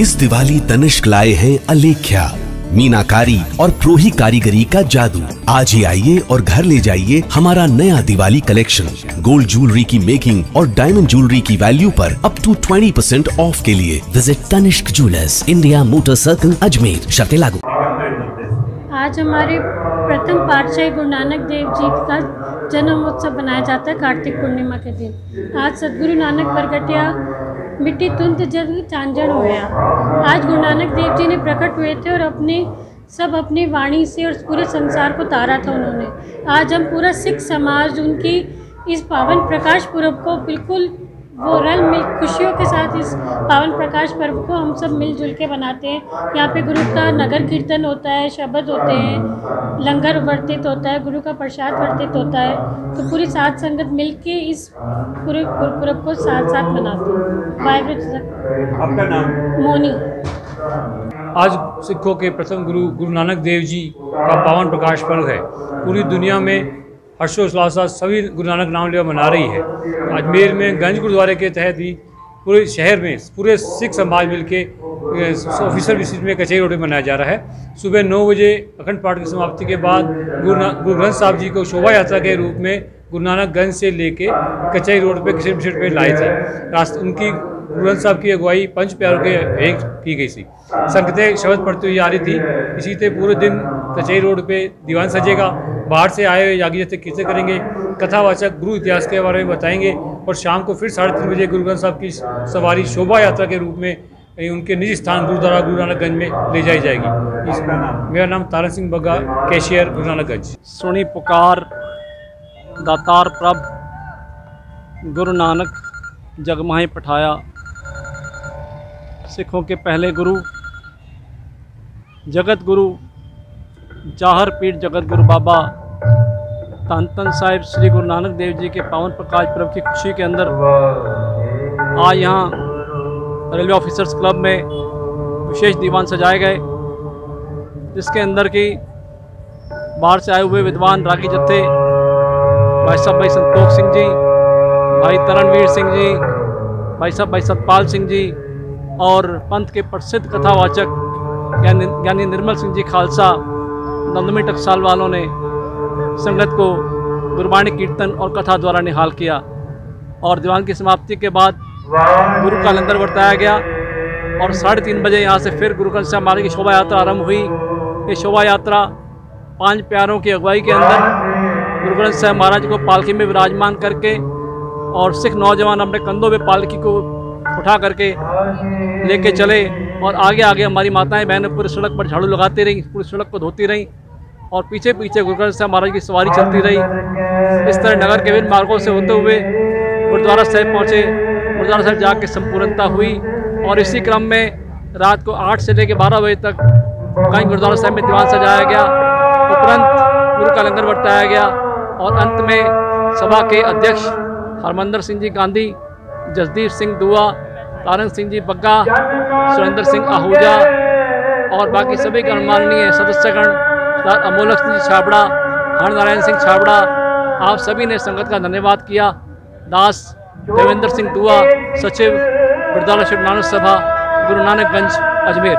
इस दिवाली तनिष्क लाए हैं अलेख्या, मीनाकारी और प्रोही कारीगरी का जादू। आज ही आइए और घर ले जाइए हमारा नया दिवाली कलेक्शन। गोल्ड ज्वेलरी की मेकिंग और डायमंड ज्वेलरी की वैल्यू पर अप टू 20% परसेंट ऑफ़ के लिए visit Tanishq jewellers, India motor circle, Ajmer. शर्तें लागू। आज हमारे प्रथम पातशाही गुरु नानक देव जी का जन्म उत्सव मनाया जाता है कार्तिक पूर्णिमा के दिन। आज सदगुरु नानक प्रगटिया मिट्टी तुंत जल चांजन होया। आज गुरु नानक देव जी ने प्रकट हुए थे और अपने, सब अपनी वाणी से और पूरे संसार को तारा था उन्होंने। आज हम पूरा सिख समाज, उनकी इस पावन प्रकाश पूर्व को बिल्कुल वो रल मिल खुशियों के साथ इस पावन प्रकाश पर्व को हम सब मिलजुल के मनाते हैं। यहाँ पे गुरु का नगर कीर्तन होता है शब्द होते हैं लंगर वर्तित होता है गुरु का प्रसाद वर्तित होता है। तो पूरी साथ संगत मिल के इस पूरे गुरपुरब को साथ साथ मनाते हैं। वाहिगुरु आपका नाम? मोनी। आज सिखों के प्रथम गुरु गुरु नानक देव जी का पावन प्रकाश पर्व है। पूरी दुनिया में हर्षोल्लास साथ सभी गुरु नानक नाम लेवा मना रही है। अजमेर में, गंज गुरुद्वारे के तहत ही पूरे शहर में, पूरे सिख समाज मिल के ऑफिसर विसिट में कचहरी रोड में मनाया जा रहा है। सुबह नौ बजे अखंड पाठ की समाप्ति के बाद गुरु गुरु ग्रंथ साहब जी को शोभा यात्रा के रूप में गुरु नानक गंज से लेके कचहरी रोड पे कचहरी विसिट पे लाए थे। रास्ते, उनकी गुरु ग्रंथ साहब की अगुवाई, पंच प्यारों के भेंट की गई थी। संगतें शब्द पढ़ती हुई आ रही थी। इसी तरह पूरे दिन कचहरी रोड पे दीवान सजेगा। बाहर से आए हुए यागी जैसे कीर्तन करेंगे? कथावाचक गुरु इतिहास के बारे में बताएँगे और शाम को फिर साढ़े तीन बजे गुरु ग्रंथ साहब की सवारी शोभा यात्रा के रूप में उनके निजी स्थान गुरुद्वारा, गुरु नानकगंज में ले जाई जाएगी। इस मेरा नाम तारा सिंह बग्गा कैशियर, गुरु नानकगंज। सुनी पुकार, दातार प्रभ, गुरु नानक, जगमाहे पठाया। सिखों के पहले गुरु, जगत गुरु, जाहर पीठ जगत गुरु बाबा धन धन साहिब श्री गुरु नानक देव जी के पावन प्रकाश पर्व की खुशी के अंदर आज यहाँ रेलवे ऑफिसर्स क्लब में विशेष दीवान सजाए गए, जिसके अंदर की बाहर से आए हुए विद्वान रागी जत्थे, भाई साहब भाई संतोख सिंह जी, भाई तरणवीर सिंह जी, भाई साहब भाई सतपाल सिंह जी, और पंथ के प्रसिद्ध कथावाचक ज्ञानी निर्मल सिंह जी खालसा नंदमी टकसाल वालों ने संगत को गुरबाणी कीर्तन और कथा द्वारा निहाल किया। और दीवान की समाप्ति के बाद गुरु का लंगर बरताया गया और साढ़े तीन बजे यहाँ से फिर गुरु साहब महाराज की शोभा यात्रा आरंभ हुई। ये शोभा यात्रा पाँच प्यारों की अगुवाई के अंदर गुरु ग्रंथ साहब महाराज को पालकी में विराजमान करके और सिख नौजवान अपने कंधों पे पालकी को उठा करके लेके चले और आगे आगे हमारी माताएँ, बहनें पूरी सड़क पर झाड़ू लगाती रहीं, पूरी सड़क को धोती रहीं। और पीछे पीछे गुरु ग्रंथ साहब महाराज की सवारी चलती रही। इस तरह नगर के विभिन्न मार्गों से होते हुए गुरुद्वारा साहब पहुँचे। गुरुद्वारा साहब जाके संपूर्णता हुई और इसी क्रम में रात को आठ से लेकर बारह बजे तक कहीं गुरुद्वारा साहब में दीवान सजाया गया। उपरंत गुरु का लंगर बरताया गया और अंत में सभा के अध्यक्ष हरमंदर सिंह जी गांधी, जसदीप सिंह दुआ तारंग सिंह जी बग्गा, सुरेंद्र सिंह आहूजा और बाकी सभी गणमाननीय सदस्यगण साथ अमोलक सिंह छाबड़ा हर नारायण सिंह छाबड़ा, आप सभी ने संगत का धन्यवाद किया। दास देवेंद्र सिंह दुआ सचिव, गुरुद्वारा शिव नानक सभा गुरु नानक गंज अजमेर।